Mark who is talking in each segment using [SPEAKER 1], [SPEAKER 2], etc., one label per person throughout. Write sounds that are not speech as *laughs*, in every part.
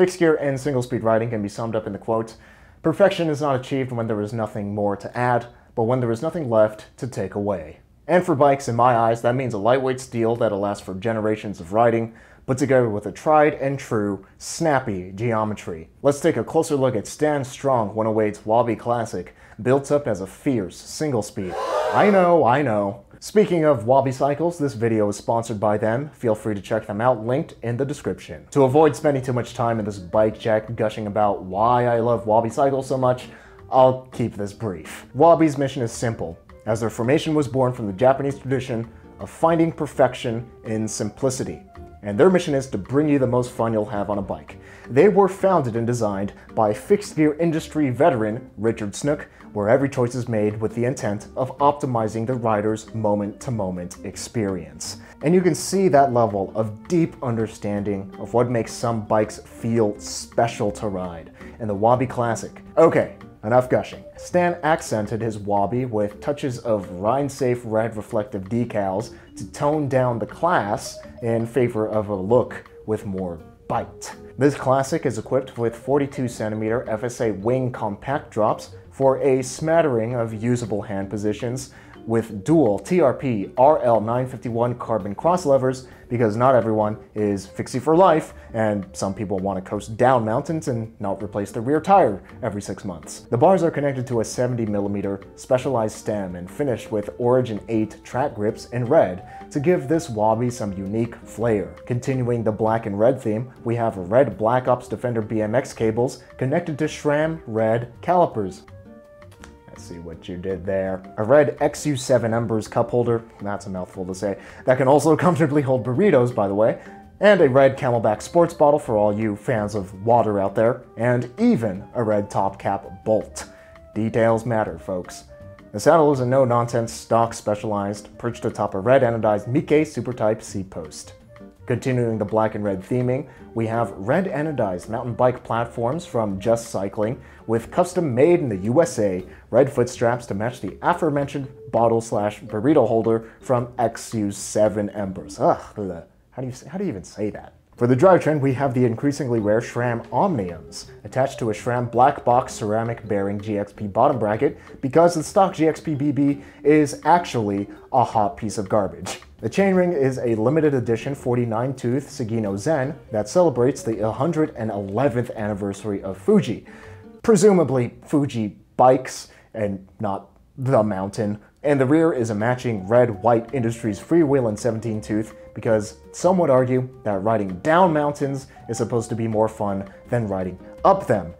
[SPEAKER 1] Fixed gear and single speed riding can be summed up in the quote Perfection is not achieved when there is nothing more to add, but when there is nothing left to take away. And for bikes, in my eyes, that means a lightweight steel that'll last for generations of riding, put together with a tried and true, snappy geometry. Let's take a closer look at Stan Strong 108's Wabi Classic, built up as a fierce single speed. I know, I know. Speaking of Wabi Cycles, this video is sponsored by them. Feel free to check them out, linked in the description. To avoid spending too much time in this bike check gushing about why I love Wabi Cycles so much, I'll keep this brief. Wabi's mission is simple, as their formation was born from the Japanese tradition of finding perfection in simplicity and their mission is to bring you the most fun you'll have on a bike. They were founded and designed by fixed gear industry veteran Richard Snook, where every choice is made with the intent of optimizing the rider's moment to moment experience. And you can see that level of deep understanding of what makes some bikes feel special to ride in the Wabi Classic. Okay, Enough gushing. Stan accented his Wabi with touches of Rhine-safe red reflective decals to tone down the class in favor of a look with more bite. This classic is equipped with 42cm FSA wing compact drops for a smattering of usable hand positions with dual TRP RL951 carbon cross levers because not everyone is fixie for life and some people want to coast down mountains and not replace the rear tire every six months. The bars are connected to a 70mm specialized stem and finished with Origin 8 track grips in red to give this Wabi some unique flair. Continuing the black and red theme, we have red Black Ops Defender BMX cables connected to SRAM red calipers see what you did there. A red Exu7Embers cup holder, that's a mouthful to say, that can also *laughs* comfortably hold burritos, by the way, and a red CamelBak sports bottle for all you fans of water out there, and even a red top cap bolt. Details matter, folks. The saddle is a no-nonsense, stock specialized, perched atop a red anodized Miche Supertype seat post. Continuing the black and red theming, we have red anodized mountain bike platforms from Juscycling with custom made in the USA red foot straps to match the aforementioned bottle slash burrito holder from Exu7Embers. Ugh, how do you, how do you even say that? For the drivetrain, we have the increasingly rare SRAM Omniums, attached to a SRAM black box ceramic bearing GXP bottom bracket because the stock GXP BB is actually a hot piece of garbage. The chainring is a limited edition 49-tooth Sugino Zen that celebrates the 111th anniversary of Fuji. Presumably Fuji bikes and not the mountain. And the rear is a matching red-white Industries freewheeling 17-tooth because some would argue that riding down mountains is supposed to be more fun than riding up them.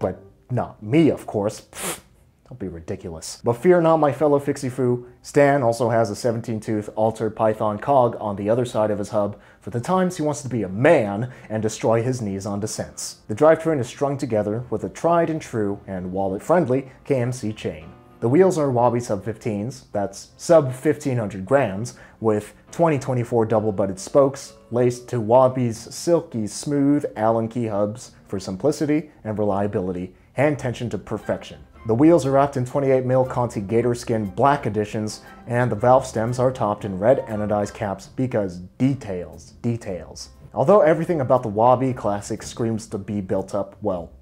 [SPEAKER 1] But not me, of course. *laughs* Don't be ridiculous. But fear not, my fellow Fixie-Fu. Stan also has a 17-tooth altered Python cog on the other side of his hub for the times he wants to be a man and destroy his knees on descents. The drivetrain is strung together with a tried and true and wallet-friendly KMC chain. The wheels are Wabi sub 15s, that's sub 1500 grams, with 2024 double-butted spokes laced to Wabi's silky smooth Allen key hubs for simplicity and reliability, hand tension to perfection. The wheels are wrapped in 28mm Conti Gatorskin Black editions, and the valve stems are topped in red anodized caps because details, details. Although everything about the Wabi Classic screams to be built up, well,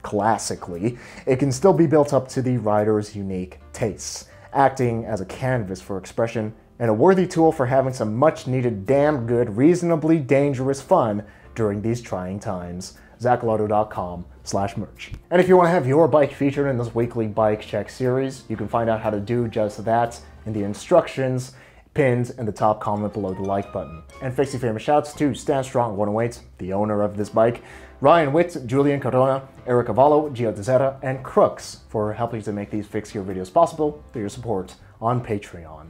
[SPEAKER 1] classically, it can still be built up to the rider's unique tastes, acting as a canvas for expression and a worthy tool for having some much needed damn good, reasonably dangerous fun during these trying times zachgallardo.com slash merch. And if you want to have your bike featured in this weekly bike check series, you can find out how to do just that in the instructions pinned in the top comment below the like button. And Fixie famous shouts to Stan Strong 108, the owner of this bike, Ryan Witt, Julian Corona, Eric Avallo, Gio DeZeta, and Crooks for helping to make these Fix Gear videos possible through your support on Patreon.